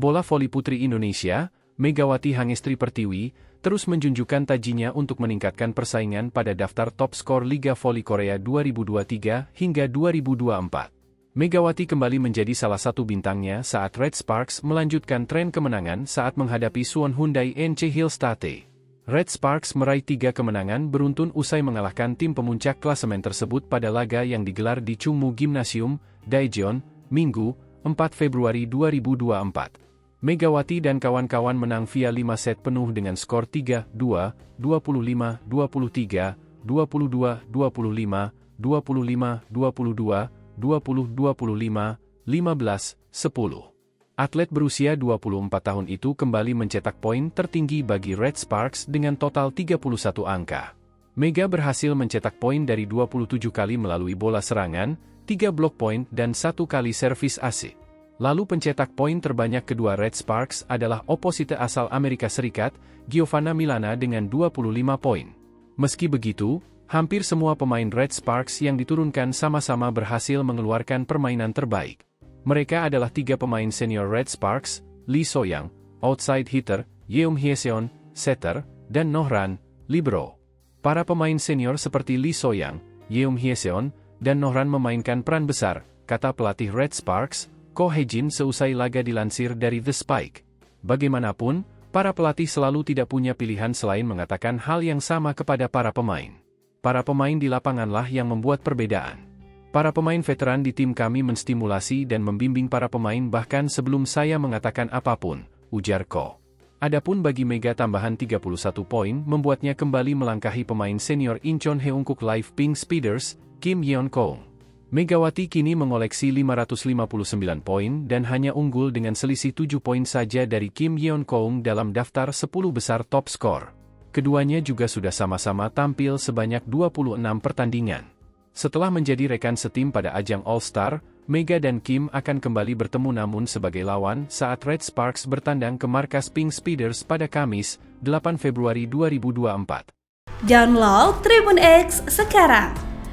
Bola voli putri Indonesia, Megawati Hangestri Pertiwi, terus menjunjukkan tajinya untuk meningkatkan persaingan pada daftar top skor Liga Voli Korea 2023 hingga 2024. Megawati kembali menjadi salah satu bintangnya saat Red Sparks melanjutkan tren kemenangan saat menghadapi Suwon Hyundai NC Hill State. Red Sparks meraih tiga kemenangan beruntun usai mengalahkan tim pemuncak klasemen tersebut pada laga yang digelar di Chungmu Gymnasium, Daejeon, Minggu, 4 Februari 2024. Megawati dan kawan-kawan menang via 5 set penuh dengan skor 3-2, 25-23, 22-25, 25-22, 20-25, 15-10. Atlet berusia 24 tahun itu kembali mencetak poin tertinggi bagi Red Sparks dengan total 31 angka. Mega berhasil mencetak poin dari 27 kali melalui bola serangan, 3 blok poin dan satu kali servis asik. Lalu pencetak poin terbanyak kedua Red Sparks adalah oposite asal Amerika Serikat, Giovanna Milana dengan 25 poin. Meski begitu, hampir semua pemain Red Sparks yang diturunkan sama-sama berhasil mengeluarkan permainan terbaik. Mereka adalah tiga pemain senior Red Sparks, Lee Soyang, outside hitter, Yeum Hyeseon, setter, dan Nohran, libero. Para pemain senior seperti Lee Soyang, Yeum Hyeseon, dan Nohran memainkan peran besar, kata pelatih Red Sparks, Ko Hejin seusai laga dilansir dari The Spike. Bagaimanapun, para pelatih selalu tidak punya pilihan selain mengatakan hal yang sama kepada para pemain. Para pemain di lapanganlah yang membuat perbedaan. Para pemain veteran di tim kami menstimulasi dan membimbing para pemain bahkan sebelum saya mengatakan apa pun, ujar Ko. Adapun bagi Mega tambahan 31 poin membuatnya kembali melangkahi pemain senior Incheon Heungkuk Live Pink Speeders, Kim Yeon Kong. Megawati kini mengoleksi 559 poin dan hanya unggul dengan selisih 7 poin saja dari Kim Yeon Kong dalam daftar 10 besar top skor. Keduanya juga sudah sama-sama tampil sebanyak 26 pertandingan. Setelah menjadi rekan setim pada ajang All-Star, Mega dan Kim akan kembali bertemu namun sebagai lawan saat Red Sparks bertandang ke markas Pink Speeders pada Kamis, 8 Februari 2024. Download Tribun X sekarang,